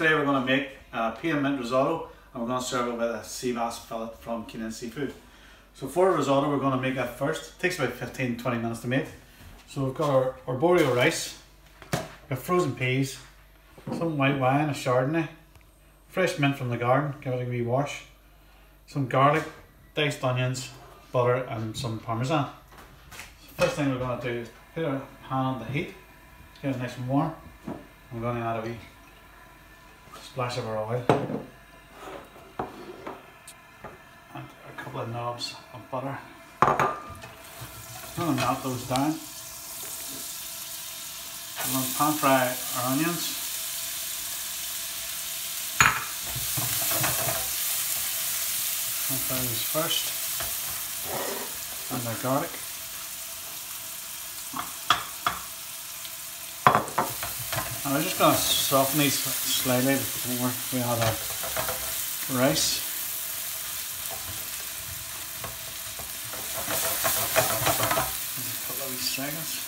today we're going to make a pea and mint risotto and we're going to serve it with a sea bass fillet from Keenan Seafood. So for risotto we're going to make that first. It takes about 15-20 minutes to make. So we've got our arborio rice, got frozen peas, some white wine, a chardonnay, fresh mint from the garden, give it a wee wash, some garlic, diced onions, butter and some parmesan. So first thing we're going to do is put our hand on the heat, get it nice and warm. I'm going to add a wee splash of our oil and a couple of knobs of butter. I'm going to melt those down. I'm going to pan fry our onions. Pan fry these first and our garlic. We're just going to soften these slightly before we add our rice. seconds.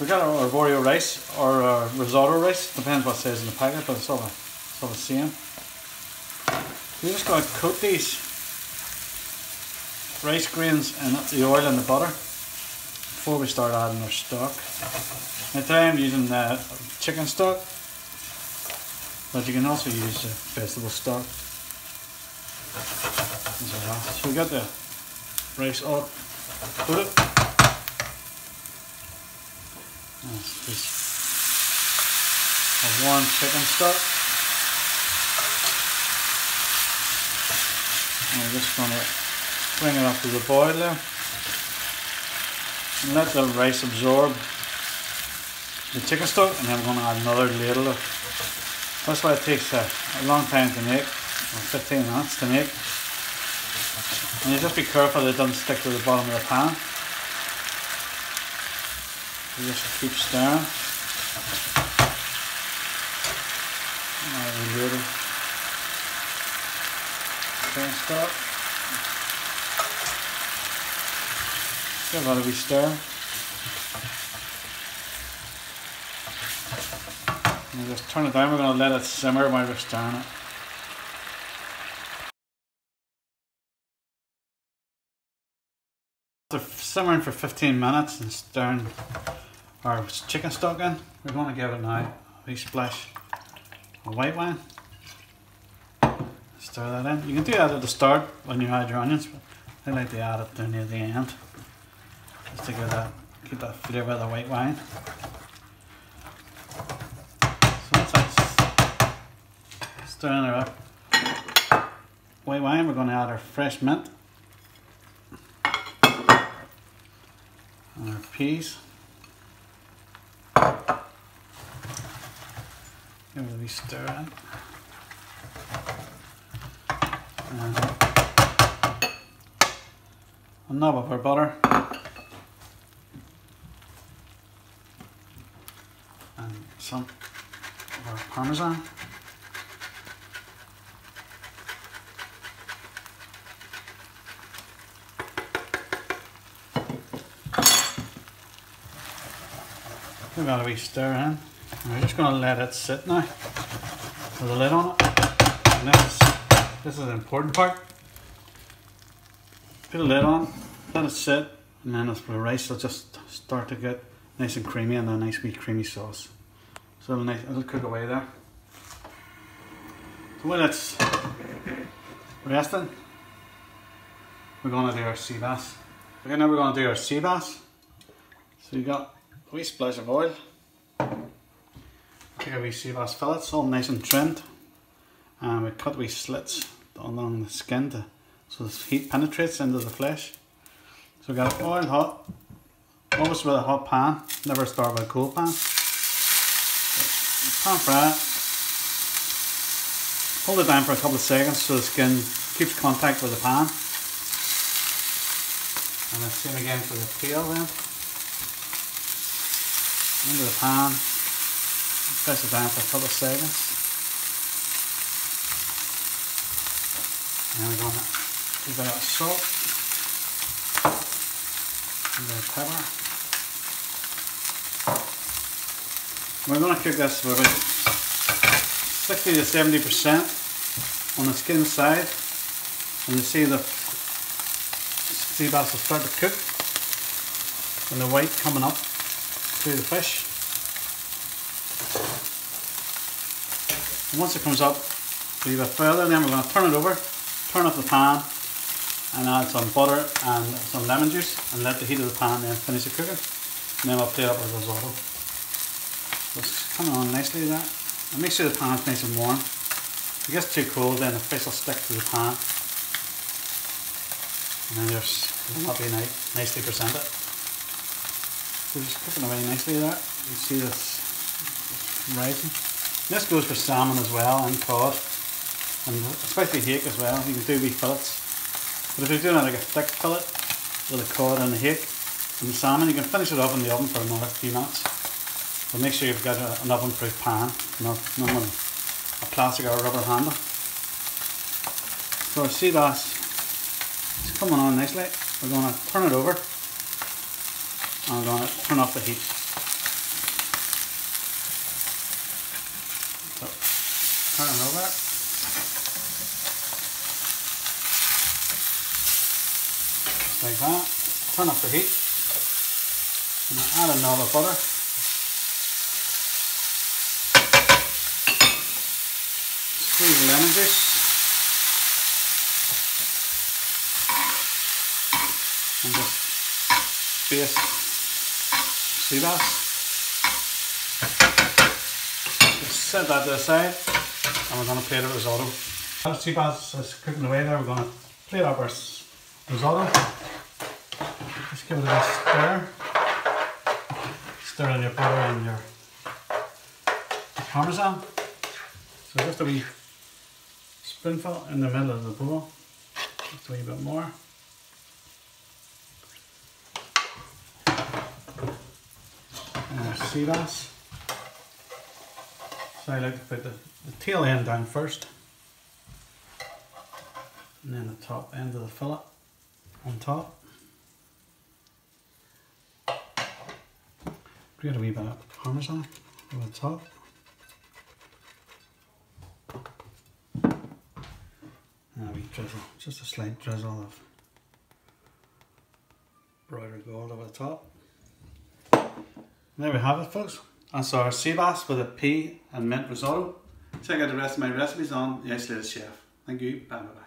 We got our arborio rice or uh, our risotto rice, depends what says in the packet, but it's all the, it's all the same. We're just going to coat these rice grains in the oil and the butter before we start adding our stock. Now today I'm using uh, chicken stock, but you can also use uh, vegetable stock. So we got the rice all coated. That's this a warm chicken stock. And we're just going to bring it up to the boil there and let the rice absorb the chicken stock and then I'm going to add another ladle of that's why it takes a, a long time to make 15 minutes to make. And you just be careful that it doesn't stick to the bottom of the pan. You just keep stirring. And ladle chicken stock Give that a stir. And just turn it down, we're going to let it simmer while we're stirring it. After simmering for 15 minutes and stirring our chicken stock in, we're going to give it now a wee splash of white wine. Stir that in. You can do that at the start when you add your onions, but I like to add it near the end. Just to get that, keep that flavour of the white wine. So that's stirring her up, white wine, we're going to add our fresh mint. And our peas. Give it a wee stir in. And a knob of our butter. And some of our parmesan. We've got a wee stir in. We're just going to let it sit now with a lid on it. And this is, this is the important part. Put a lid on, let it sit, and then the rice will just start to get nice and creamy and a nice wee creamy sauce. So it'll, nice, it'll cook away there. So when it's resting, we're going to do our sea bass. Okay, now we're going to do our sea bass. So you got a wee splash of oil. Take a wee sea bass fillets, all nice and trimmed. And we cut wee slits along the skin to, so the heat penetrates into the flesh. So we got oil hot, always with a hot pan, never start with a cool pan. Pan fry it. Hold it down for a couple of seconds so the skin keeps contact with the pan. And then same again for the tail then. Into the pan. Press it down for a couple of seconds. And we're going to bit of salt. And of pepper. We're going to cook this for about 60 to 70% on the skin side. And you see the sea bass will start to cook and the white coming up through the fish. And once it comes up, leave it further, then we're going to turn it over, turn up the pan and add some butter and some lemon juice and let the heat of the pan then finish the cooking. And then we'll plate up our risotto. It's coming on nicely that. And make sure the pan's nice and warm. If it gets too cold then the fish will stick to the pan. And then there's will not be nice, nicely presented. So just cooking away nicely there. You see this, rising. This goes for salmon as well and cod. And especially hake as well. You can do wee fillets. But if you're doing like a thick fillet with a cod and a hake and the salmon, you can finish it off in the oven for another few minutes. But make sure you've got a, an oven proof pan, not, not a plastic or a rubber handle. So our sea bass is coming on nicely. We're going to turn it over and we're going to turn off the heat. turn it over. Just like that. Turn off the heat. And add another butter. Squeeze lemon juice. And just base sea bass. Just set that to the side and we're going to plate a risotto. As sea bass is cooking away there, we're going to plate up our risotto. Just give it a stir. Stir in your butter and your parmesan. So just a wee spoonful in the middle of the bowl. Just a wee bit more. Uh, and our sea bass. So I like to put the, the tail end down first. And then the top end of the fillet on top. Grate a wee bit of parmesan on the top. And a wee drizzle, just a slight drizzle of Broighter Gold over the top. There we have it folks. That's our sea bass with a pea and mint risotto. Check out the rest of my recipes on Isolated Chef. Thank you. Bye bye.